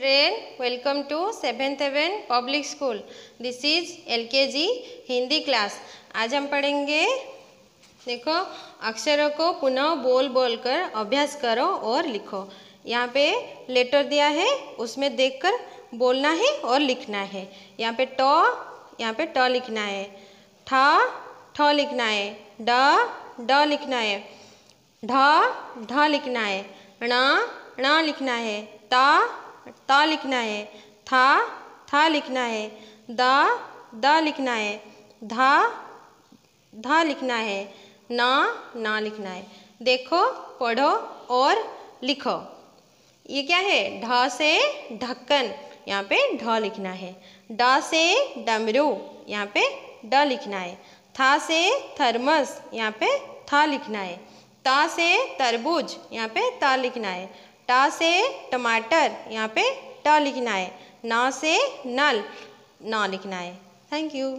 Children, welcome to 7th Heaven Public School. This is LKG Hindi class आज हम पढ़ेंगे देखो अक्षरों को पुनः बोल बोल कर अभ्यास करो और लिखो। यहाँ पे लेटर दिया है उसमें देखकर बोलना है और लिखना है। यहाँ पे ट यहाँ पे ट लिखना है। ठ ठ लिखना है। ड ड लिखना है। ढ ढ लिखना है। ण ण लिखना है। ता ता लिखना है, था था लिखना है, द द लिखना है, धा धा लिखना है, ना ना लिखना है। देखो, पढ़ो और लिखो। ये क्या है? ढ से ढक्कन, यहाँ पे ढ लिखना है। ड से डमरू, यहाँ पे ड लिखना है। था से थर्मस, यहाँ पे था लिखना है। ता से तरबूज, यहाँ पे ता लिखना है। टा से टमाटर, यहाँ पे ट लिखना है, ना से नल, न लिखना है। Thank you